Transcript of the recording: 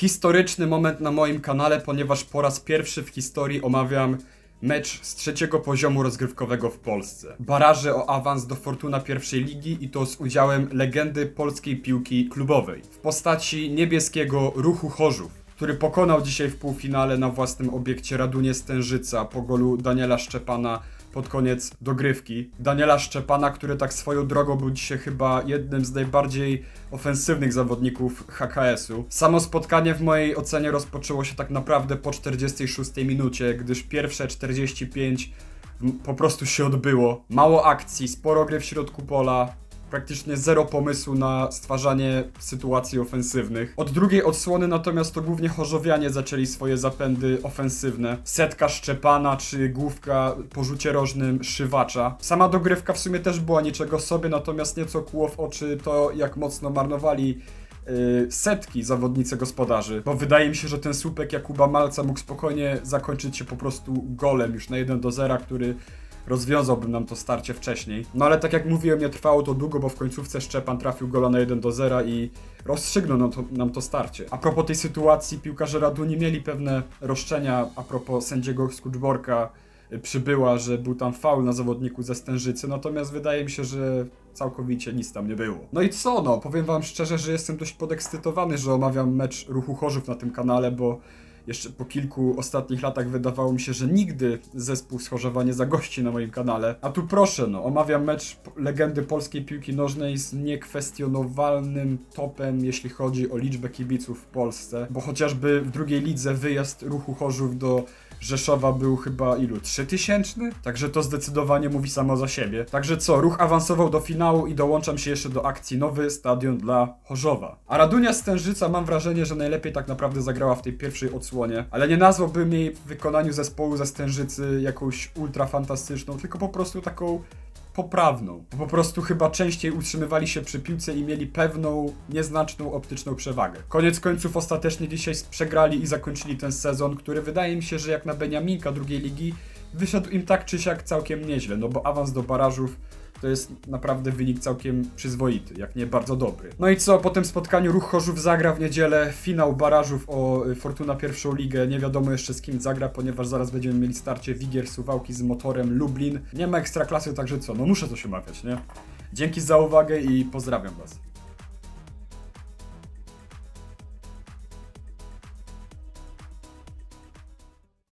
Historyczny moment na moim kanale, ponieważ po raz pierwszy w historii omawiam mecz z trzeciego poziomu rozgrywkowego w Polsce. Baraże o awans do Fortuna pierwszej ligi i to z udziałem legendy polskiej piłki klubowej w postaci niebieskiego ruchu Chorzów który pokonał dzisiaj w półfinale na własnym obiekcie Radunie Stężyca po golu Daniela Szczepana pod koniec dogrywki. Daniela Szczepana, który tak swoją drogą był dzisiaj chyba jednym z najbardziej ofensywnych zawodników HKS-u. Samo spotkanie w mojej ocenie rozpoczęło się tak naprawdę po 46 minucie, gdyż pierwsze 45 po prostu się odbyło. Mało akcji, sporo gry w środku pola, praktycznie zero pomysłu na stwarzanie sytuacji ofensywnych. Od drugiej odsłony natomiast to głównie Chorzowianie zaczęli swoje zapędy ofensywne. Setka Szczepana czy główka po rzucie rożnym Szywacza. Sama dogrywka w sumie też była niczego sobie, natomiast nieco kłuło w oczy to jak mocno marnowali yy, setki zawodnicy gospodarzy, bo wydaje mi się, że ten słupek Jakuba Malca mógł spokojnie zakończyć się po prostu golem już na 1 do 0, który rozwiązałbym nam to starcie wcześniej. No ale tak jak mówiłem, nie trwało to długo, bo w końcówce Szczepan trafił gola na 1 do 0 i rozstrzygnął nam to, nam to starcie. A propos tej sytuacji, piłkarze Raduni mieli pewne roszczenia a propos sędziego Skuczborka y, przybyła, że był tam faul na zawodniku ze Stężycy, natomiast wydaje mi się, że całkowicie nic tam nie było. No i co no, powiem wam szczerze, że jestem dość podekscytowany, że omawiam mecz Ruchu Chorzów na tym kanale, bo jeszcze po kilku ostatnich latach wydawało mi się, że nigdy zespół z Chorzowa nie zagości na moim kanale. A tu proszę, no, omawiam mecz legendy polskiej piłki nożnej z niekwestionowalnym topem, jeśli chodzi o liczbę kibiców w Polsce, bo chociażby w drugiej lidze wyjazd ruchu Chorzów do Rzeszowa był chyba ilu? 3000? Także to zdecydowanie mówi samo za siebie. Także co, ruch awansował do finału i dołączam się jeszcze do akcji nowy stadion dla Chorzowa. A Radunia Stężyca mam wrażenie, że najlepiej tak naprawdę zagrała w tej pierwszej odsłonie, ale nie nazwałbym jej w wykonaniu zespołu ze Stężycy jakąś ultra fantastyczną, tylko po prostu taką poprawną. Po prostu chyba częściej utrzymywali się przy piłce i mieli pewną, nieznaczną optyczną przewagę. Koniec końców ostatecznie dzisiaj przegrali i zakończyli ten sezon, który wydaje mi się, że jak na Beniaminka drugiej ligi wyszedł im tak czy siak całkiem nieźle, no bo awans do barażów to jest naprawdę wynik całkiem przyzwoity, jak nie bardzo dobry. No i co, po tym spotkaniu Ruch Chorzów zagra w niedzielę finał barażów o y, Fortuna pierwszą ligę. Nie wiadomo jeszcze z kim zagra, ponieważ zaraz będziemy mieli starcie Wigier Suwałki z motorem Lublin. Nie ma ekstraklasy, także co, no muszę coś omawiać, nie? Dzięki za uwagę i pozdrawiam Was.